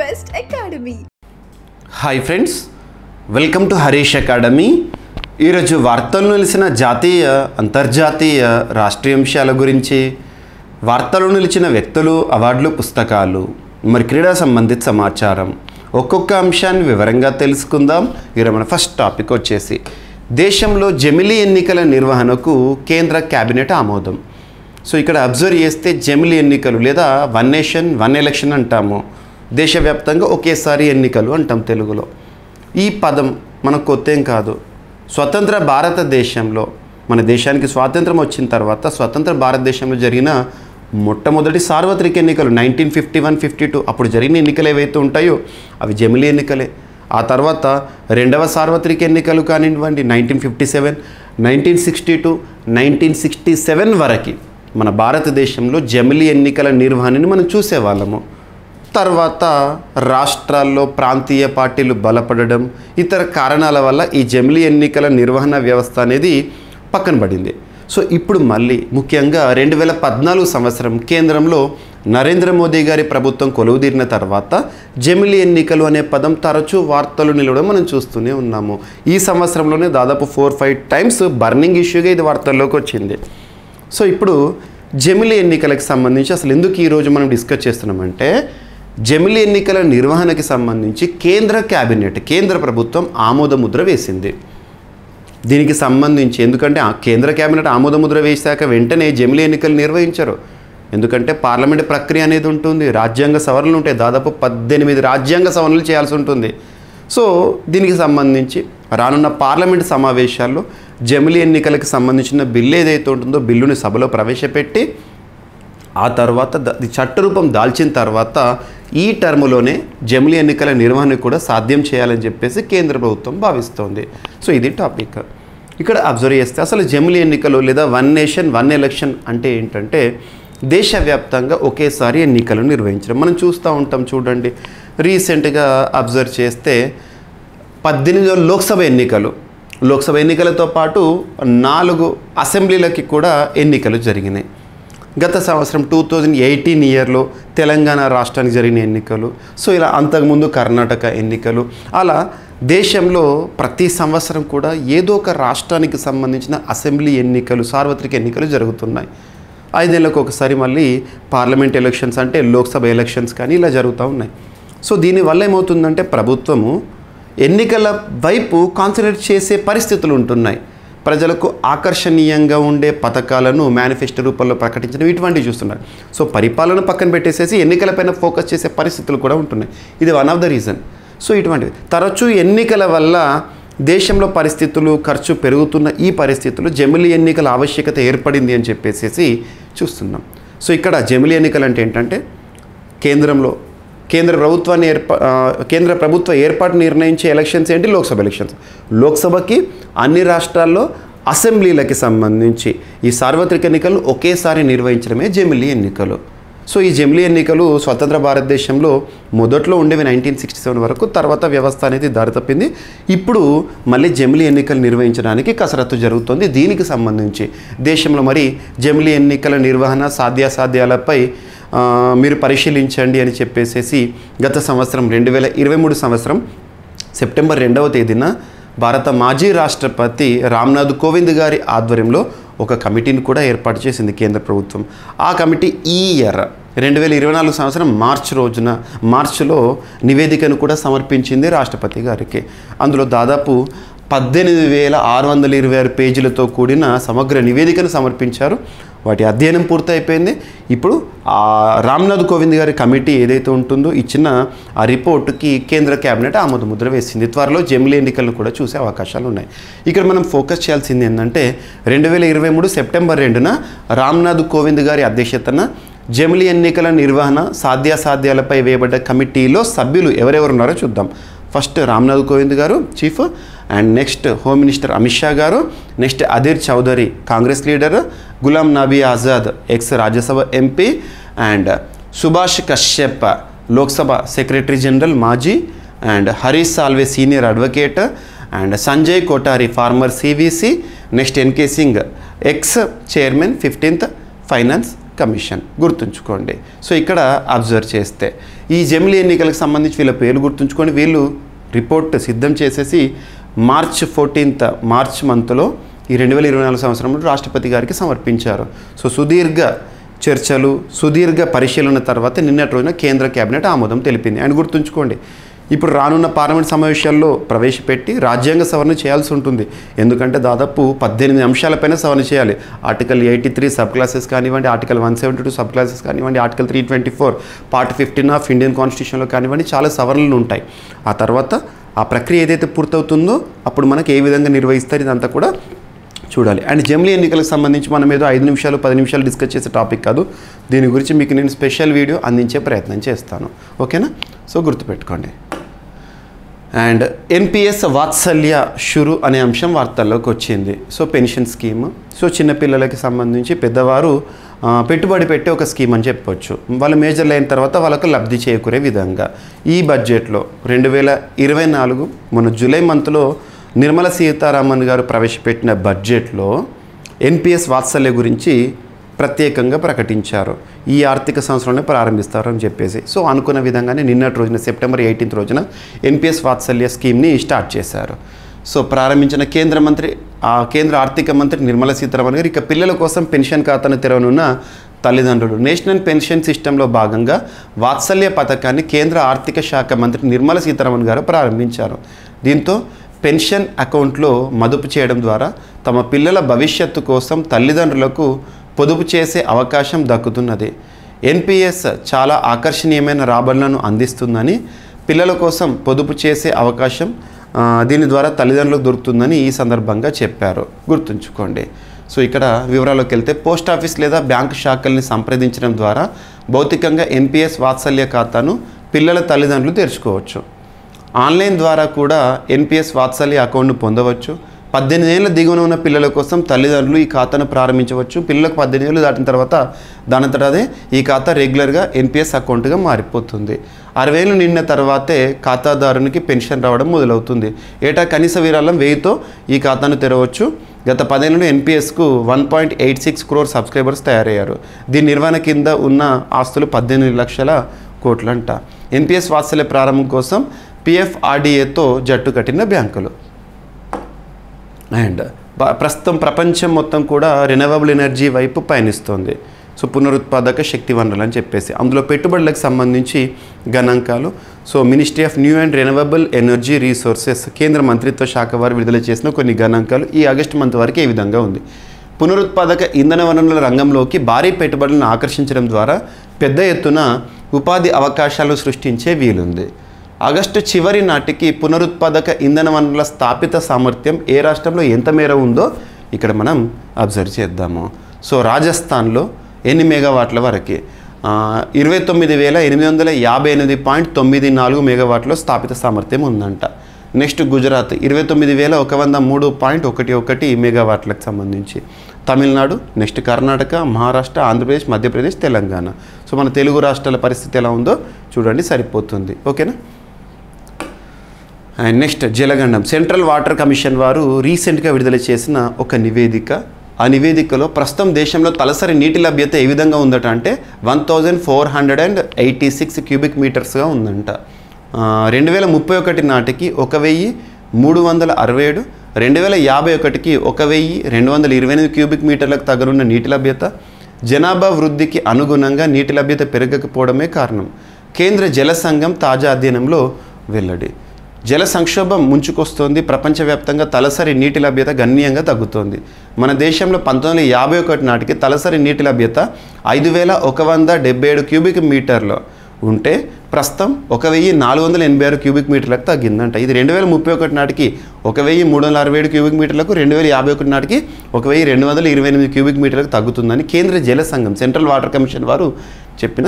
Best academy. Hi friends welcome to Harish academy. ఈరోజు వార్తలు నిలిచిన జాతీయ అంతర్జాతీయ రాష్ట్రీయ అంశాల గురించి వార్తలు నిలిచిన వ్యక్తులు అవార్డులు పుస్తకాలు మరి క్రీడా సంబంధిత సమాచారం. ఒక్కొక్క అంశాన్ని వివరంగా తెలుసుకుందాం. ఈరోజు మన ఫస్ట్ టాపిక్ వచ్చేసి దేశంలో జమిలీ ఎన్నికల నిర్వహణకు కేంద్ర కేబినెట్ ఆమోదం. సో ఇక్కడ అబ్జర్వ్ చేస్తే జమిలి ఎన్నికలు లేదా వన్ నేషన్ వన్ ఎలక్షన్ అంటాము. దేశవ్యాప్తంగా ఒకేసారి ఎన్నికలు అంటాం తెలుగులో. ఈ పదం మనకు కొత్త ఏం కాదు. స్వతంత్ర భారతదేశంలో మన దేశానికి స్వాతంత్రం వచ్చిన తర్వాత స్వతంత్ర భారతదేశంలో జరిగిన మొట్టమొదటి సార్వత్రిక ఎన్నికలు nineteen fifty one fifty two అప్పుడు జరిగిన ఎన్నికలు ఏవైతే ఉంటాయో అవి జమిలి ఎన్నికలే. ఆ తర్వాత రెండవ సార్వత్రిక ఎన్నికలు కానివ్వండి nineteen fifty seven nineteen sixty two nineteen sixty seven వరకు మన భారతదేశంలో జమిలి ఎన్నికల నిర్వహణని మనం చూసేవాళ్ళము. తర్వాత రాష్ట్రాల్లో ప్రాంతీయ పార్టీలు బలపడడం ఇతర కారణాల వల్ల ఈ జమిలీ ఎన్నికల నిర్వహణ వ్యవస్థ అనేది పక్కన పడింది. సో ఇప్పుడు మళ్ళీ ముఖ్యంగా రెండు వేల పద్నాలుగు సంవత్సరం కేంద్రంలో నరేంద్ర మోదీ గారి ప్రభుత్వం కొలువుదీరిన తర్వాత జమిలి ఎన్నికలు అనే పదం తరచూ వార్తలు నిలవడం మనం చూస్తూనే ఉన్నాము. ఈ సంవత్సరంలోనే దాదాపు ఫోర్ ఫైవ్ టైమ్స్ బర్నింగ్ ఇష్యూగా ఇది వార్తల్లోకి వచ్చింది. సో ఇప్పుడు జమిలి ఎన్నికలకు సంబంధించి అసలు ఎందుకు ఈరోజు మనం డిస్కస్ చేస్తున్నామంటే జమిలి ఎన్నికల నిర్వహణకి సంబంధించి కేంద్ర క్యాబినెట్ కేంద్ర ప్రభుత్వం ఆమోదముద్ర వేసింది. దీనికి సంబంధించి ఎందుకంటే ఆ కేంద్ర కేబినెట్ ఆమోదముద్ర వేశాక వెంటనే జమిలి ఎన్నికలు నిర్వహించరు. ఎందుకంటే పార్లమెంట్ ప్రక్రియ అనేది ఉంటుంది రాజ్యాంగ సవరణలు ఉంటాయి దాదాపు పద్దెనిమిది రాజ్యాంగ సవరణలు చేయాల్సి ఉంటుంది. సో దీనికి సంబంధించి రానున్న పార్లమెంట్ సమావేశాల్లో జమిలి ఎన్నికలకు సంబంధించిన బిల్లు ఏదైతే ఉంటుందో బిల్లుని సభలో ప్రవేశపెట్టి ఆ తర్వాత ద- చట్టరూపం దాల్చిన తర్వాత ఈ టర్ములోనే జమిలి ఎన్నికల నిర్వహణ కూడా సాధ్యం చేయాలని చెప్పేసి కేంద్ర ప్రభుత్వం భావిస్తోంది. సో ఇది టాపిక్. ఇక్కడ అబ్జర్వ్ చేస్తే అసలు జమిలి ఎన్నికలు లేదా వన్ నేషన్ వన్ ఎలక్షన్ అంటే ఏంటంటే దేశవ్యాప్తంగా ఒకేసారి ఎన్నికలు నిర్వహించడం. మనం చూస్తూ ఉంటాం చూడండి. రీసెంట్గా అబ్జర్వ్ చేస్తే పద్దెనిమిదో లోక్సభ ఎన్నికలు. లోక్సభ ఎన్నికలతో పాటు నాలుగు అసెంబ్లీలకి కూడా ఎన్నికలు జరిగినాయి. గత సంవత్సరం టూ థౌజండ్ ఎయిటీన్ ఇయర్లో తెలంగాణ రాష్ట్రానికి జరిగిన ఎన్నికలు. సో ఇలా అంతకుముందు కర్ణాటక ఎన్నికలు. అలా దేశంలో ప్రతి సంవత్సరం కూడా ఏదో ఒక రాష్ట్రానికి సంబంధించిన అసెంబ్లీ ఎన్నికలు సార్వత్రిక ఎన్నికలు జరుగుతున్నాయి. ఐదేళ్ళకు ఒకసారి మళ్ళీ పార్లమెంట్ ఎలక్షన్స్ అంటే లోక్సభ ఎలక్షన్స్ కానీ ఇలా జరుగుతూ ఉన్నాయి. సో దీనివల్ల ఏమవుతుందంటే ప్రభుత్వము ఎన్నికల వైపు కాన్సన్ట్రేట్ చేసే పరిస్థితులు ఉంటున్నాయి. ప్రజలకు ఆకర్షణీయంగా ఉండే పథకాలను మేనిఫెస్టో రూపంలో ప్రకటించడం ఇటువంటివి చూస్తున్నారు. సో పరిపాలన పక్కన పెట్టేసేసి ఎన్నికలపైన ఫోకస్ చేసే పరిస్థితులు కూడా ఉంటున్నాయి. ఇది one of the reason. So ఇటువంటివి. తరచూ ఎన్నికల వల్ల దేశంలో పరిస్థితులు ఖర్చు పెరుగుతున్న ఈ పరిస్థితులు జమిలి ఎన్నికల ఆవశ్యకత ఏర్పడింది అని చెప్పేసి చూస్తున్నాం. సో ఇక్కడ జమిలి ఎన్నికలు అంటే ఏంటంటే కేంద్రంలో కేంద్ర ప్రభుత్వాన్ని ఏర్పా కేంద్ర ప్రభుత్వ ఏర్పాటు నిర్ణయించే ఎలక్షన్స్ ఏంటి? లోక్సభ ఎలక్షన్స్. లోక్సభకి అన్ని రాష్ట్రాల్లో అసెంబ్లీలకి సంబంధించి ఈ సార్వత్రిక ఎన్నికలు ఒకేసారి నిర్వహించడమే జమిలీ ఎన్నికలు. సో ఈ జమిలీ ఎన్నికలు స్వతంత్ర భారతదేశంలో మొదట్లో ఉండేవి నైన్టీన్ సిక్స్టీ సెవెన్ వరకు తర్వాత వ్యవస్థ అనేది దారితప్పింది ఇప్పుడు మళ్ళీ జమిలీ ఎన్నికలు నిర్వహించడానికి కసరత్తు జరుగుతుంది. దీనికి సంబంధించి దేశంలో మరి జమిలీ ఎన్నికల నిర్వహణ సాధ్యాసాధ్యాలపై మీరు పరిశీలించండి అని చెప్పేసేసి గత సంవత్సరం రెండు వేల ఇరవై మూడు సంవత్సరం సెప్టెంబర్ రెండవ తేదీన భారత మాజీ రాష్ట్రపతి రామ్నాథ్ కోవింద్ గారి ఆధ్వర్యంలో ఒక కమిటీని కూడా ఏర్పాటు చేసింది కేంద్ర ప్రభుత్వం. ఆ కమిటీ ఈ ఇయర్ రెండు వేల ఇరవై నాలుగు సంవత్సరం మార్చ్ రోజున మార్చిలో నివేదికను కూడా సమర్పించింది రాష్ట్రపతి గారికి. అందులో దాదాపు పద్దెనిమిది వేల ఆరు వందల ఇరవై ఆరు పేజీలతో కూడిన సమగ్ర నివేదికను సమర్పించారు. వాటి అధ్యయనం పూర్తయిపోయింది. ఇప్పుడు ఆ రామ్నాథ్ కోవింద్ గారి కమిటీ ఏదైతే ఉంటుందో ఇచ్చిన ఆ రిపోర్టుకి కేంద్ర కేబినెట్ ఆమోద ముద్ర వేసింది. త్వరలో జమిలీ ఎన్నికలను కూడా చూసే అవకాశాలు ఉన్నాయి. ఇక్కడ మనం ఫోకస్ చేయాల్సింది ఏంటంటే రెండు వేల ఇరవై మూడు సెప్టెంబర్ రెండున రామ్నాథ్ కోవింద్ గారి అధ్యక్షతన జమిలీ ఎన్నికల నిర్వహణ సాధ్యాసాధ్యాలపై వేయబడ్డ కమిటీలో సభ్యులు ఎవరెవరు ఉన్నారో చూద్దాం. ఫస్ట్ రామ్నాథ్ కోవింద్ గారు chief and next home minister Amit Shah గారు next Adhir Chowdhury Congress leader Ghulam Nabi Azad ex Rajya Sabha MP and Subhash Kashyap Lok Sabha secretary general మాజీ and Harish Salve senior advocate and Sanjay Kothari former CVC next N K Singh ex chairman fifteenth finance commission గుర్తుంచుకోండి. So ఇక్కడ observe చేస్తే ఈ జమిలీ ఎన్నికలకు సంబంధించి వీళ్ళ పేర్లు గుర్తుంచుకొని వీళ్ళు రిపోర్ట్ సిద్ధం చేసేసి మార్చ్ ఫోర్టీన్త్ మార్చ్ మంత్లో ఈ రెండు వేల ఇరవై నాలుగు సంవత్సరంలో రాష్ట్రపతి గారికి సమర్పించారు. సో సుదీర్ఘ చర్చలు సుదీర్ఘ పరిశీలన తర్వాత నిన్నటి రోజున కేంద్ర కేబినెట్ ఆమోదం తెలిపింది. అండ్ గుర్తుంచుకోండి ఇప్పుడు రానున్న పార్లమెంట్ సమావేశాల్లో ప్రవేశపెట్టి రాజ్యాంగ సవరణ చేయాల్సి ఉంటుంది. ఎందుకంటే దాదాపు పద్దెనిమిది అంశాలపైన సవరణ చేయాలి. Article eighty three sub clauses కానివ్వండి article one seventy two sub clauses కానివ్వండి article three twenty four part fifteen of Indian కాన్స్టిట్యూషన్లో కానివ్వండి చాలా సవరణలు ఉంటాయి. ఆ తర్వాత ఆ ప్రక్రియ ఏదైతే పూర్తవుతుందో అప్పుడు మనకి ఏ విధంగా నిర్వహిస్తారు ఇదంతా కూడా చూడాలి. అండ్ జమిలీ ఎన్నికలకు సంబంధించి మనం ఏదో ఐదు నిమిషాలు పది నిమిషాలు డిస్కస్ చేసే టాపిక్ కాదు. దీని గురించి మీకు నేను స్పెషల్ వీడియో అందించే ప్రయత్నం చేస్తాను. ఓకేనా? సో గుర్తుపెట్టుకోండి. అండ్ ఎన్పిఎస్ వాత్సల్య షురు అనే అంశం వార్తల్లోకి వచ్చింది. So pension scheme. సో చిన్నపిల్లలకి సంబంధించి పెద్దవారు పెట్టుబడి పెట్టే ఒక స్కీమ్ అని చెప్పొచ్చు. వాళ్ళు మేజర్లు అయిన తర్వాత వాళ్ళకు లబ్ధి చేకూరే విధంగా. ఈ బడ్జెట్లో రెండు వేల ఇరవై నాలుగు మన జూలై మంత్లో నిర్మల సీతారామన్ గారు ప్రవేశపెట్టిన బడ్జెట్లో ఎన్పిఎస్ వాత్సల్య గురించి ప్రత్యేకంగా ప్రకటించారు. ఈ ఆర్థిక సంవత్సరంలో ప్రారంభిస్తారు అని చెప్పేసి. సో అనుకున్న విధంగానే నిన్నటి రోజున సెప్టెంబర్ ఎయిటీన్త్ రోజున ఎన్పిఎస్ వాత్సల్య స్కీమ్ని స్టార్ట్ చేశారు. సో ప్రారంభించిన కేంద్ర మంత్రి ఆ కేంద్ర ఆర్థిక మంత్రి నిర్మలా సీతారామన్ గారు ఇక పిల్లల కోసం పెన్షన్ ఖాతాను తెరవనున్న తల్లిదండ్రులు నేషనల్ పెన్షన్ సిస్టంలో భాగంగా వాత్సల్య పథకాన్ని కేంద్ర ఆర్థిక శాఖ మంత్రి నిర్మలా సీతారామన్ గారు ప్రారంభించారు. దీంతో పెన్షన్ అకౌంట్లో మదుపు చేయడం ద్వారా తమ పిల్లల భవిష్యత్తు కోసం తల్లిదండ్రులకు పొదుపు చేసే అవకాశం దక్కుతున్నది. ఎన్పిఎస్ చాలా ఆకర్షణీయమైన రాబడులను అందిస్తుందని పిల్లల కోసం పొదుపు చేసే అవకాశం దీని ద్వారా తల్లిదండ్రులకు దొరుకుతుందని ఈ సందర్భంగా చెప్పారు. గుర్తుంచుకోండి. సో ఇక్కడ వివరాల్లోకి వెళ్తే పోస్ట్ ఆఫీస్ లేదా బ్యాంకు శాఖల్ని సంప్రదించడం ద్వారా భౌతికంగా ఎన్పిఎస్ వాత్సల్య ఖాతాను పిల్లల తల్లిదండ్రులు తెరుచుకోవచ్చు. ఆన్లైన్ ద్వారా కూడా ఎన్పిఎస్ వాత్సల్య అకౌంట్ను పొందవచ్చు. పద్దెనిమిది ఏళ్ళ దిగువన ఉన్న పిల్లల కోసం తల్లిదండ్రులు ఈ ఖాతాను ప్రారంభించవచ్చు. పిల్లలకు పద్దెనిమిది ఏళ్ళు దాటిన తర్వాత దానంతట అదే ఈ ఖాతా రెగ్యులర్గా ఎన్పిఎస్ అకౌంట్గా మారిపోతుంది. అరవై ఏళ్ళు నిండిన తర్వాతే ఖాతాదారునికి పెన్షన్ రావడం మొదలవుతుంది. ఏటా కనీస విరాళం వెయ్యితో ఈ ఖాతాను తెరవచ్చు. గత పదేళ్ళలో ఎన్పిఎస్కు one point eight six crore subscribers తయారయ్యారు. దీని నిర్వహణ కింద ఉన్న ఆస్తులు పద్దెనిమిది లక్షల కోట్లంట. ఎన్పిఎస్ వాత్సల్య ప్రారంభం కోసం పిఎఫ్ఆర్డిఏతో జట్టు కట్టిన బ్యాంకులు. అండ్ ప- ప్రస్తుతం ప్రపంచం మొత్తం కూడా రెనవబుల్ ఎనర్జీ వైపు పయనిస్తోంది. సో పునరుత్పాదక శక్తి వనరులు అని చెప్పేసి. అందులో పెట్టుబడులకు సంబంధించి గణాంకాలు. So ministry of new and renewable energy resources కేంద్ర మంత్రిత్వ శాఖ వారు విడుదల చేసిన కొన్ని గణాంకాలు ఈ ఆగస్టు మంత్ వరకు ఏ విధంగా ఉంది. పునరుత్పాదక ఇంధన వనరుల రంగంలోకి భారీ పెట్టుబడులను ఆకర్షించడం ద్వారా పెద్ద ఎత్తున ఉపాధి అవకాశాలు సృష్టించే వీలుంది. ఆగస్టు చివరి నాటికి పునరుత్పాదక ఇంధన వనరుల స్థాపిత సామర్థ్యం ఏ రాష్ట్రంలో ఎంత మేర ఉందో ఇక్కడ మనం అబ్జర్వ్ చేద్దాము. సో రాజస్థాన్లో ఎన్ని మెగావాట్ల వరకు? ఇరవై తొమ్మిది వేల ఎనిమిది వందల యాభై ఎనిమిది పాయింట్ తొమ్మిది నాలుగు మెగావాట్ల స్థాపిత సామర్థ్యం ఉందంట. నెక్స్ట్ గుజరాత్ ఇరవై తొమ్మిది వేల ఒక వంద మూడు పాయింట్ ఒకటి ఒకటి మెగావాట్లకు సంబంధించి. తమిళనాడు నెక్స్ట్ కర్ణాటక మహారాష్ట్ర ఆంధ్రప్రదేశ్ మధ్యప్రదేశ్ తెలంగాణ. సో మన తెలుగు రాష్ట్రాల పరిస్థితి ఎలా ఉందో చూడండి సరిపోతుంది. ఓకేనా? అండ్ నెక్స్ట్ జలగండం. సెంట్రల్ వాటర్ కమిషన్ వారు రీసెంట్గా విడుదల చేసిన ఒక నివేదిక. ఆ నివేదికలో ప్రస్తుతం దేశంలో తలసరి నీటి లభ్యత ఏ విధంగా ఉందట అంటే one thousand four hundred and eighty six cubic మీటర్స్గా ఉందంట రెండు వేల ముప్పై ఒకటి నాటికి ఒక వెయ్యి మూడు వందల అరవై ఏడు రెండు వేల యాభై ఒకటికి ఒక వెయ్యి రెండు వందల ఇరవై ఎనిమిది క్యూబిక్ మీటర్లకు తగనున్న నీటి లభ్యత జనాభా వృద్ధికి అనుగుణంగా నీటి లభ్యత పెరగకపోవడమే కారణం. కేంద్ర జల సంఘం తాజా అధ్యయనంలో వెల్లడి. జల సంక్షోభం ముంచుకొస్తోంది. ప్రపంచవ్యాప్తంగా తలసరి నీటి లభ్యత గణనీయంగా తగ్గుతోంది. మన దేశంలో పంతొమ్మిది వందల యాభై ఒకటి నాటికి తలసరి నీటి లభ్యత ఐదు వేల ఒక వంద డెబ్బై ఏడు క్యూబిక్ మీటర్లు ఉంటే ప్రస్తుతం ఒక వెయ్యి నాలుగు వందల ఎనభై ఆరు క్యూబిక్ మీటర్లకు తగ్గిందంట. ఇది రెండు వేల ముప్పై ఒకటి నాటికి ఒక వెయ్యి మూడు వందల అరవై ఏడు క్యూబిక్ మీటర్లకు రెండు వేల యాభై ఒకటి నాటికి ఒక వెయ్యి రెండు వందల ఇరవై ఎనిమిది క్యూబిక్ మీటర్లకు తగ్గుతుందని కేంద్ర జల సంఘం సెంట్రల్ వాటర్ కమిషన్ వారు చెప్పిన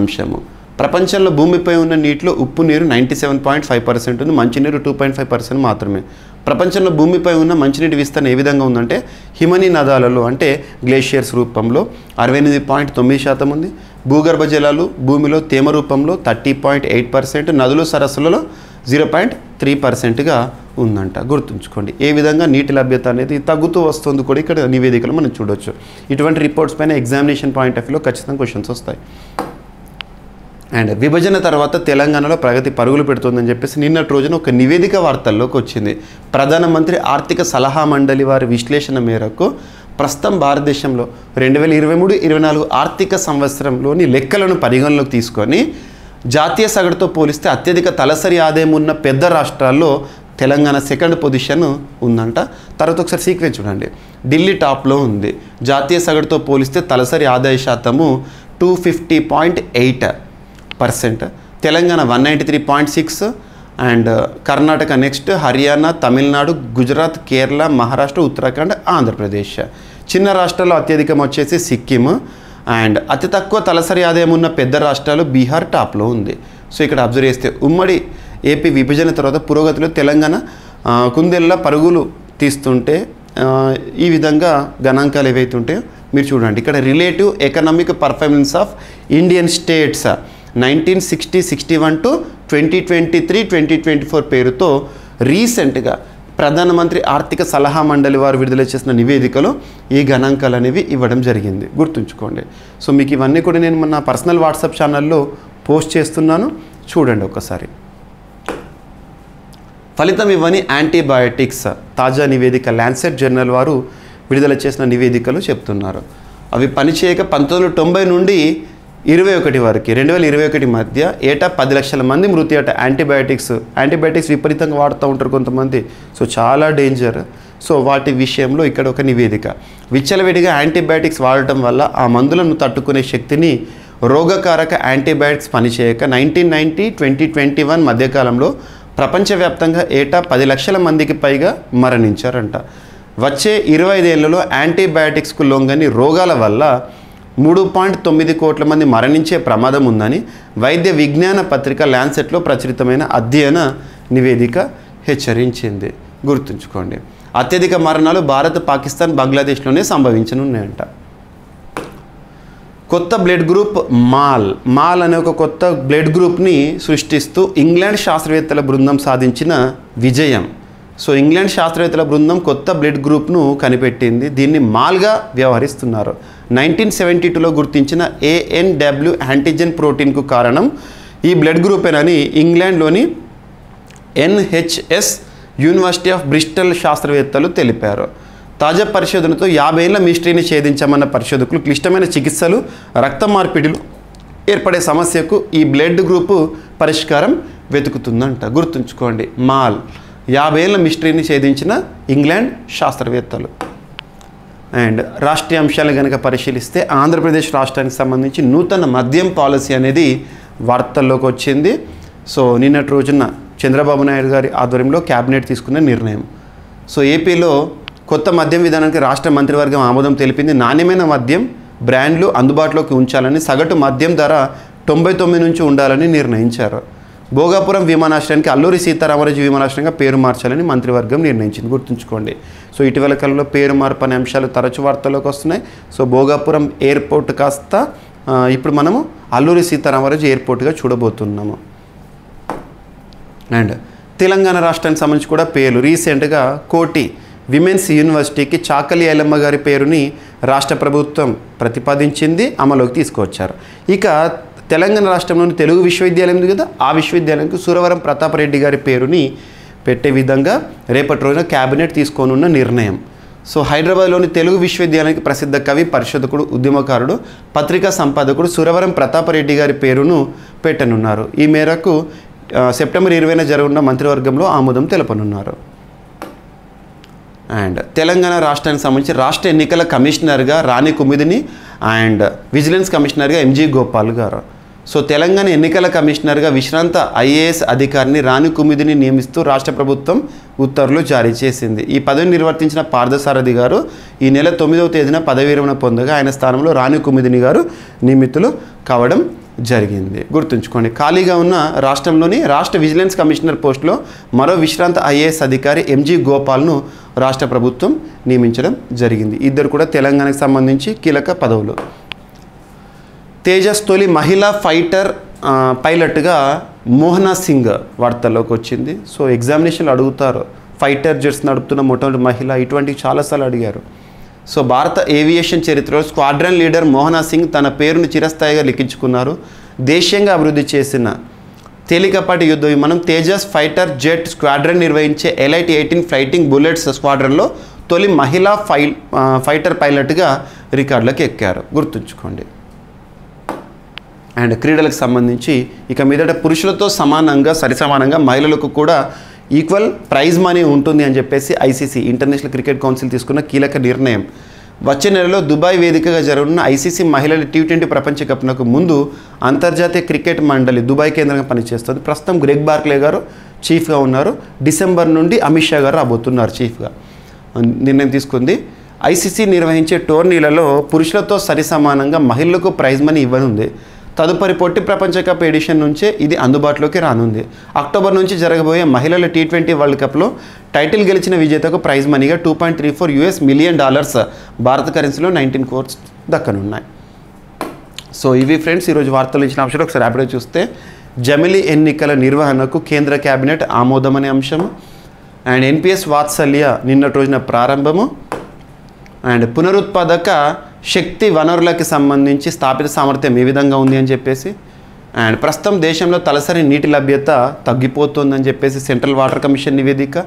అంశము. ప్రపంచంలో భూమిపై ఉన్న నీటిలో ఉప్పు నీరు ninety seven point five percent ఉంది మంచినీరు టూ పాయింట్ ఫైవ్ పర్సెంట్ మాత్రమే. ప్రపంచంలో భూమిపై ఉన్న మంచినీటి విస్తరణ ఏ విధంగా ఉందంటే హిమనీ నదాలలో అంటే గ్లేషియర్స్ రూపంలో అరవై ఎనిమిది పాయింట్ తొమ్మిది శాతం ఉంది భూగర్భ జలాలు భూమిలో తేమ రూపంలో థర్టీ పాయింట్ ఎయిట్ పర్సెంట్ నదులు సరస్సులలో జీరో పాయింట్ త్రీ పర్సెంట్గా ఉందంట. గుర్తుంచుకోండి ఏ విధంగా నీటి లభ్యత అనేది తగ్గుతూ వస్తుంది కూడా ఇక్కడ నివేదికలు మనం చూడొచ్చు. ఇటువంటి రిపోర్ట్స్ పైన ఎగ్జామినేషన్ పాయింట్ ఆఫ్ వ్యూలో ఖచ్చితంగా క్వశ్చన్స్ వస్తాయి. అండ్ విభజన తర్వాత తెలంగాణలో ప్రగతి పరుగులు పెడుతుందని చెప్పేసి నిన్నటి రోజున ఒక నివేదిక వార్తల్లోకి వచ్చింది. ప్రధానమంత్రి ఆర్థిక సలహా మండలి వారి విశ్లేషణ మేరకు ప్రస్తుతం భారతదేశంలో రెండు వేల ఇరవై మూడు ఇరవై నాలుగు ఆర్థిక సంవత్సరంలోని లెక్కలను పరిగణలోకి తీసుకొని జాతీయ సగటుతో పోలిస్తే అత్యధిక తలసరి ఆదాయం ఉన్న పెద్ద రాష్ట్రాల్లో తెలంగాణ సెకండ్ పొజిషన్ ఉందంట. తర్వాత ఒకసారి సీక్వెన్స్ చూడండి. ఢిల్లీ టాప్లో ఉంది. జాతీయ సగటుతో పోలిస్తే తలసరి ఆదాయ శాతము two fifty point eight percent. Telangana one ninety three point six and Karnataka next Haryana Tamil Nadu Gujarat Kerala Maharashtra Uttarakhand Andhra Pradesh. చిన్న రాష్ట్రాల్లో అత్యధికం వచ్చేసి సిక్కిం. అండ్ అతి తక్కువ తలసరి ఆదాయం ఉన్న పెద్ద రాష్ట్రాలు బీహార్ టాప్లో ఉంది. సో ఇక్కడ అబ్జర్వ్ చేస్తే ఉమ్మడి ఏపీ విభజన తర్వాత పురోగతిలో తెలంగాణ కుందేళ్ళ పరుగులు తీస్తుంటే ఈ విధంగా గణాంకాలు ఏవైతే ఉంటాయో మీరు చూడండి. ఇక్కడ relative economic performance of Indian states. Nineteen sixty sixty one to twenty twenty three twenty twenty four పేరుతో రీసెంట్గా ప్రధానమంత్రి ఆర్థిక సలహా మండలి వారు విడుదల చేసిన నివేదికలో ఈ గణాంకాలు అనేవి ఇవ్వడం జరిగింది. గుర్తుంచుకోండి. సో మీకు ఇవన్నీ కూడా నేను మన పర్సనల్ వాట్సాప్ ఛానల్లో పోస్ట్ చేస్తున్నాను. చూడండి ఒకసారి. ఫలితం ఇవ్వని యాంటీబయాటిక్స్ తాజా నివేదిక ల్యాన్సెట్ జర్నల్ వారు విడుదల చేసిన నివేదికలు చెప్తున్నారు. అవి పనిచేయక పంతొమ్మిది వందల తొంభై నుండి ఇరవై ఒకటి వరకు రెండు వేల ఇరవై ఒకటి మధ్య ఏటా పది లక్షల మంది మృతి అట. యాంటీబయాటిక్స్ యాంటీబయాటిక్స్ విపరీతంగా వాడుతూ ఉంటారు కొంతమంది. సో చాలా డేంజర్ సో వాటి విషయంలో ఇక్కడ ఒక నివేదిక. విచ్చలవిడిగా యాంటీబయాటిక్స్ వాడటం వల్ల ఆ మందులను తట్టుకునే శక్తిని రోగకారక antibiotics పనిచేయక nineteen ninety twenty twenty one మధ్యకాలంలో ప్రపంచవ్యాప్తంగా ఏటా పది లక్షల మందికి పైగా మరణించారంట. వచ్చే ఇరవై ఐదేళ్ళలో యాంటీబయాటిక్స్కు లొంగని రోగాల వల్ల మూడు పాయింట్ తొమ్మిది కోట్ల మంది మరణించే ప్రమాదం ఉందని వైద్య విజ్ఞాన పత్రిక ల్యాన్సెట్లో ప్రచురితమైన అధ్యయన నివేదిక హెచ్చరించింది. గుర్తుంచుకోండి. అత్యధిక మరణాలు భారత్ పాకిస్తాన్ బంగ్లాదేశ్లోనే సంభవించనున్నాయంట. కొత్త బ్లడ్ గ్రూప్ మాల్. మాల్ అనే ఒక కొత్త బ్లడ్ గ్రూప్ని సృష్టిస్తూ ఇంగ్లాండ్ శాస్త్రవేత్తల బృందం సాధించిన విజయం. సో ఇంగ్లాండ్ శాస్త్రవేత్తల బృందం కొత్త బ్లడ్ గ్రూప్ను కనిపెట్టింది. దీన్ని మాల్గా వ్యవహరిస్తున్నారు. నైన్టీన్ సెవెంటీ టూలో గుర్తించిన ఏఎన్డబ్ల్యూ యాంటీజెన్ ప్రోటీన్కు కారణం ఈ బ్లడ్ గ్రూపేనని ఇంగ్లాండ్లోని ఎన్హెచ్ఎస్ యూనివర్సిటీ ఆఫ్ బ్రిస్టల్ శాస్త్రవేత్తలు తెలిపారు. తాజా పరిశోధనతో యాభై ఏళ్ళ మిస్టరీని ఛేదించామన్న పరిశోధకులు క్లిష్టమైన చికిత్సలు రక్త మార్పిడిలు ఏర్పడే సమస్యకు ఈ బ్లడ్ గ్రూపు పరిష్కారం వెతుకుతుందంట. గుర్తుంచుకోండి మాల్ యాభై ఏళ్ళ మిస్టరీని ఛేదించిన ఇంగ్లాండ్ శాస్త్రవేత్తలు. అండ్ రాష్ట్రీయ అంశాలు కనుక పరిశీలిస్తే ఆంధ్రప్రదేశ్ రాష్ట్రానికి సంబంధించి నూతన మద్యం పాలసీ అనేది వార్తల్లోకి వచ్చింది. సో నిన్నటి రోజున చంద్రబాబు నాయుడు గారి ఆధ్వర్యంలో క్యాబినెట్ తీసుకున్న నిర్ణయం. సో ఏపీలో కొత్త మద్యం విధానానికి రాష్ట్ర మంత్రివర్గం ఆమోదం తెలిపింది. నాణ్యమైన మద్యం బ్రాండ్లు అందుబాటులోకి ఉంచాలని సగటు మద్యం ధర తొంభై తొమ్మిది నుంచి ఉండాలని నిర్ణయించారు. భోగాపురం విమానాశ్రయానికి అల్లూరి సీతారామరాజు విమానాశ్రయంగా పేరు మార్చాలని మంత్రివర్గం నిర్ణయించింది. గుర్తుంచుకోండి. సో ఇటీవల కాలంలో పేరు మార్పు అనే అంశాలు తరచు వార్తల్లోకి వస్తున్నాయి. సో భోగాపురం ఎయిర్పోర్ట్ కాస్త ఇప్పుడు మనము అల్లూరి సీతారామరాజు ఎయిర్పోర్ట్గా చూడబోతున్నాము. అండ్ తెలంగాణ రాష్ట్రానికి సంబంధించి కూడా పేర్లు. రీసెంట్గా కోటి విమెన్స్ యూనివర్సిటీకి చాకలి ఐలమ్మ గారి పేరుని రాష్ట్ర ప్రభుత్వం ప్రతిపాదించింది అమలులోకి తీసుకువచ్చారు. ఇక తెలంగాణ రాష్ట్రంలోని తెలుగు విశ్వవిద్యాలయం ఉంది కదా ఆ విశ్వవిద్యాలయానికి సురవరం ప్రతాపరెడ్డి గారి పేరుని పెట్టే విధంగా రేపటి రోజున క్యాబినెట్ తీసుకోనున్న నిర్ణయం. సో హైదరాబాద్లోని తెలుగు విశ్వవిద్యాలయానికి ప్రసిద్ధ కవి పరిశోధకుడు ఉద్యమకారుడు పత్రికా సంపాదకుడు సురవరం ప్రతాపరెడ్డి గారి పేరును పెట్టనున్నారు. ఈ మేరకు సెప్టెంబర్ ఇరవైన జరగనున్న మంత్రివర్గంలో ఆమోదం తెలపనున్నారు. అండ్ తెలంగాణ రాష్ట్రానికి సంబంధించి రాష్ట్ర ఎన్నికల కమిషనర్గా రాణి కుమిదిని అండ్ విజిలెన్స్ కమిషనర్గా ఎంజీ గోపాల్ గారు. సో తెలంగాణ ఎన్నికల కమిషనర్గా విశ్రాంత ఐఏఎస్ అధికారిని రాణి కుమిదిని నియమిస్తూ రాష్ట్ర ప్రభుత్వం ఉత్తర్వులు జారీ చేసింది. ఈ పదవిని నిర్వర్తించిన పార్థసారథి గారు ఈ నెల తొమ్మిదవ తేదీన పదవి విరమణ పొందగా ఆయన స్థానంలో రాణి కుమిదిని గారు నియమితులు కావడం జరిగింది. గుర్తుంచుకోండి ఖాళీగా ఉన్న రాష్ట్రంలోని రాష్ట్ర విజిలెన్స్ కమిషనర్ పోస్టులో మరో విశ్రాంత ఐఏఎస్ అధికారి ఎంజీ గోపాల్ను రాష్ట్ర ప్రభుత్వం నియమించడం జరిగింది. ఇద్దరు కూడా తెలంగాణకు సంబంధించి కీలక పదవులు. తేజస్ తొలి మహిళా ఫైటర్ పైలట్గా మోహనా సింగ్ వార్తల్లోకి వచ్చింది. సో ఎగ్జామినేషన్లు అడుగుతారు. ఫైటర్ జెట్స్ నడుపుతున్న మొట్టమొదటి మహిళ ఇటువంటివి చాలాసార్లు అడిగారు. సో భారత ఏవియేషన్ చరిత్రలో స్క్వాడ్రన్ లీడర్ మోహనా సింగ్ తన పేరును చిరస్థాయిగా లిఖించుకున్నారు. దేశీయంగా అభివృద్ధి చేసిన తేలికపాటి యుద్ధ విమానం తేజస్ ఫైటర్ జెట్ స్క్వాడ్రన్ నిర్వహించే ఎలైట్ ఎయిటీన్ ఫ్లైటింగ్ బుల్లెట్స్ స్క్వాడ్రన్లో తొలి మహిళా ఫై ఫైటర్ పైలట్గా రికార్డులకు ఎక్కారు. గుర్తుంచుకోండి. అండ్ క్రీడలకు సంబంధించి ఇక మీదట పురుషులతో సమానంగా సరిసమానంగా మహిళలకు కూడా ఈక్వల్ ప్రైజ్ మనీ ఉంటుంది అని చెప్పేసి ఐసీసీ ఇంటర్నేషనల్ క్రికెట్ కౌన్సిల్ తీసుకున్న కీలక నిర్ణయం. వచ్చే నెలలో దుబాయ్ వేదికగా జరగనున్న ఐసీసీ మహిళల టీ ట్వంటీ ప్రపంచ కప్నకు ముందు అంతర్జాతీయ క్రికెట్ మండలి దుబాయ్ కేంద్రంగా పనిచేస్తుంది. ప్రస్తుతం గ్రెగ్ బార్క్లే గారు చీఫ్గా ఉన్నారు. డిసెంబర్ నుండి అమిత్ షా గారు రాబోతున్నారు చీఫ్గా. నిర్ణయం తీసుకుంది. ఐసీసీ నిర్వహించే టోర్నీలలో పురుషులతో సరిసమానంగా మహిళలకు ప్రైజ్ మనీ ఇవ్వనుంది. తదుపరి పొట్టి ప్రపంచ కప్ ఎడిషన్ నుంచే ఇది అందుబాటులోకి రానుంది. అక్టోబర్ నుంచి జరగబోయే మహిళల టీ ట్వంటీ వరల్డ్ కప్లో టైటిల్ గెలిచిన విజేతకు ప్రైజ్ మనీగా two point three four US million dollars భారత కరెన్సీలో నైన్టీన్ కోర్స్ దక్కనున్నాయి. సో ఇవి ఫ్రెండ్స్ ఈరోజు వార్తలు ఇచ్చిన అంశాలు. ఒకసారి అప్పుడే చూస్తే జమిలి ఎన్నికల నిర్వహణకు కేంద్ర కేబినెట్ ఆమోదం అనే అంశము. అండ్ ఎన్పిఎస్ వాత్సల్య నిన్నటి రోజున ప్రారంభము. అండ్ పునరుత్పాదక శక్తి వనరులకి సంబంధించి స్థాపిత సామర్థ్యం ఏ విధంగా ఉంది అని చెప్పేసి అండ్ ప్రస్తుతం దేశంలో తలసరి నీటి లభ్యత తగ్గిపోతుందని చెప్పేసి సెంట్రల్ వాటర్ కమిషన్ నివేదిక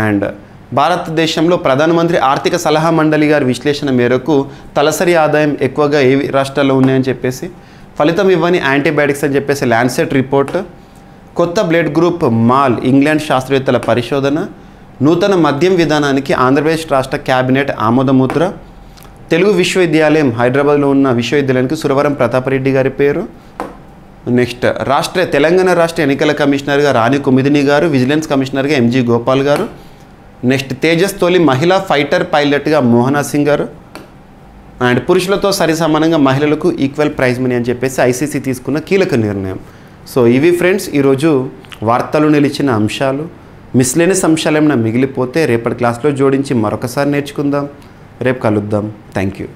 అండ్ భారతదేశంలో ప్రధానమంత్రి ఆర్థిక సలహా మండలి గారి విశ్లేషణ మేరకు తలసరి ఆదాయం ఎక్కువగా ఏ రాష్ట్రాల్లో ఉన్నాయని చెప్పేసి ఫలితం ఇవ్వని యాంటీబయాటిక్స్ అని చెప్పేసి ల్యాన్సెట్ రిపోర్ట్ కొత్త బ్లడ్ గ్రూప్ మాల్ ఇంగ్లాండ్ శాస్త్రవేత్తల పరిశోధన నూతన మద్యం విధానానికి ఆంధ్రప్రదేశ్ రాష్ట్ర క్యాబినెట్ ఆమోదముద్ర తెలుగు విశ్వవిద్యాలయం హైదరాబాద్లో ఉన్న విశ్వవిద్యాలయానికి సురవరం ప్రతాపరెడ్డి గారి పేరు. నెక్స్ట్ రాష్ట్ర తెలంగాణ రాష్ట్ర ఎన్నికల కమిషనర్గా రాణి కుమిదిని గారు విజిలెన్స్ కమిషనర్గా ఎంజీ గోపాల్ గారు. నెక్స్ట్ తేజస్ తొలి మహిళా ఫైటర్ పైలట్గా మోహనా సింగ్ గారు. అండ్ పురుషులతో సరి సమానంగా మహిళలకు ఈక్వల్ ప్రైజ్ మనీ అని చెప్పేసి ఐసీసీ తీసుకున్న కీలక నిర్ణయం. సో ఇవి ఫ్రెండ్స్ ఈరోజు వార్తలు నిలిచిన అంశాలు. మిస్లేని అంశాలు ఏమైనా మిగిలిపోతే రేపటి క్లాస్లో జోడించి మరొకసారి నేర్చుకుందాం. Rape कालुद्दम thank you